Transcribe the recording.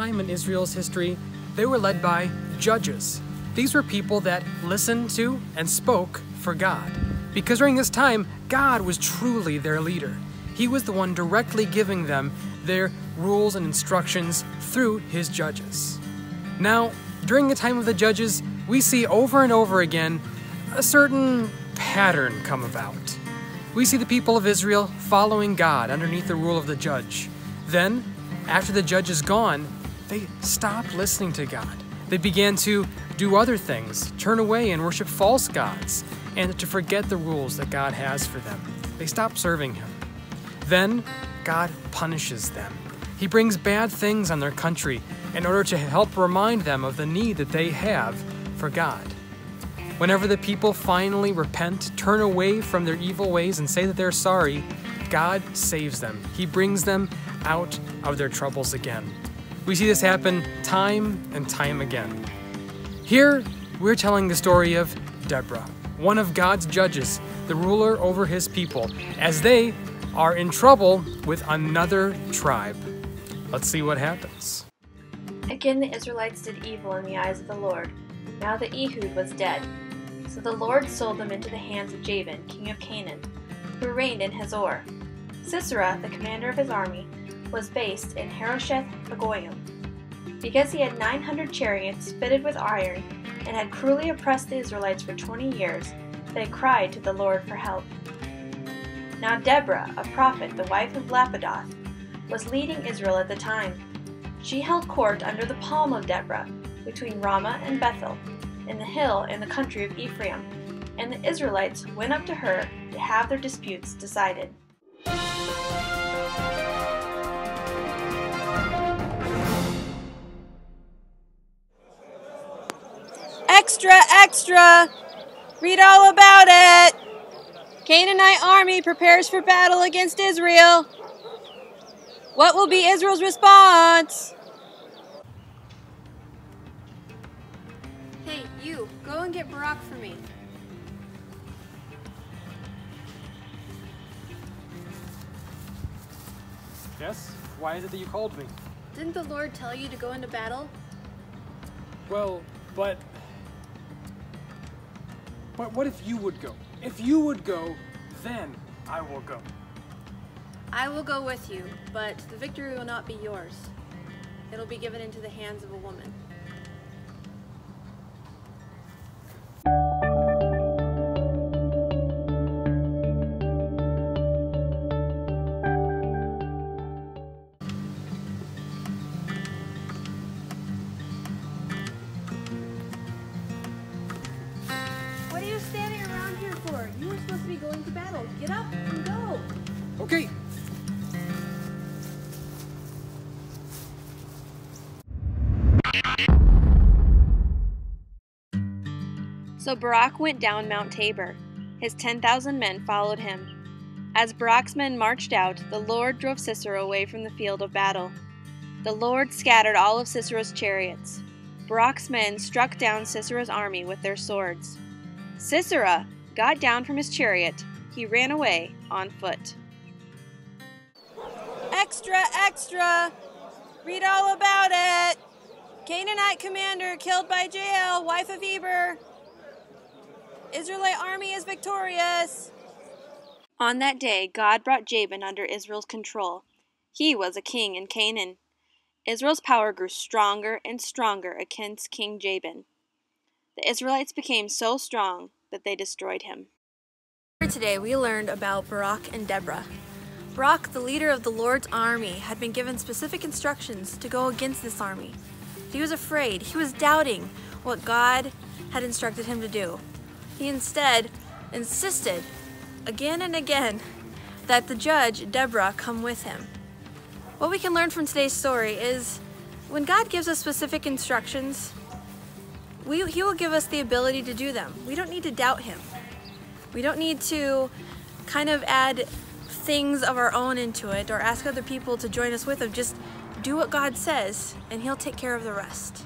time in Israel's history, they were led by judges. These were people that listened to and spoke for God. Because during this time, God was truly their leader. He was the one directly giving them their rules and instructions through his judges. Now, during the time of the judges, we see over and over again a certain pattern come about. We see the people of Israel following God underneath the rule of the judge. Then, after the judge is gone, they stop listening to God. They began to do other things, turn away and worship false gods, and to forget the rules that God has for them. They stop serving Him. Then, God punishes them. He brings bad things on their country in order to help remind them of the need that they have for God. Whenever the people finally repent, turn away from their evil ways, and say that they're sorry, God saves them. He brings them out of their troubles again. We see this happen time and time again. Here, we're telling the story of Deborah, one of God's judges, the ruler over his people, as they are in trouble with another tribe. Let's see what happens. Again, the Israelites did evil in the eyes of the Lord, now that Ehud was dead. So the Lord sold them into the hands of Jabin, king of Canaan, who reigned in Hazor. Sisera, the commander of his army, was based in Harosheth Hagoyim. Because he had 900 chariots fitted with iron and had cruelly oppressed the Israelites for 20 years, they cried to the Lord for help. Now Deborah, a prophet, the wife of Lapidoth, was leading Israel at the time. She held court under the palm of Deborah, between Ramah and Bethel, in the hill in the country of Ephraim, and the Israelites went up to her to have their disputes decided. Extra, extra! Read all about it! Canaanite army prepares for battle against Israel. What will be Israel's response? Hey, you, go and get Barak for me. Yes? Why is it that you called me? Didn't the Lord tell you to go into battle? Well, but. But what if you would go? If you would go, then I will go. I will go with you, but the victory will not be yours. It'll be given into the hands of a woman. You standing around here for? You were supposed to be going to battle. Get up and go. Okay. So Barak went down Mount Tabor. His 10,000 men followed him. As Barak's men marched out, the Lord drove Sisera away from the field of battle. The Lord scattered all of Sisera's chariots. Barak's men struck down Sisera's army with their swords. Sisera got down from his chariot. He ran away on foot. Extra, extra! Read all about it! Canaanite commander killed by Jael, wife of Eber. Israelite army is victorious. On that day, God brought Jabin under Israel's control. He was a king in Canaan. Israel's power grew stronger and stronger against King Jabin. The Israelites became so strong that they destroyed him. Today we learned about Barak and Deborah. Barak, the leader of the Lord's army, had been given specific instructions to go against this army. He was afraid, he was doubting what God had instructed him to do. He instead insisted again and again that the judge, Deborah, come with him. What we can learn from today's story is when God gives us specific instructions, we, He will give us the ability to do them. We don't need to doubt Him. We don't need to kind of add things of our own into it or ask other people to join us with it. Just do what God says, and He'll take care of the rest.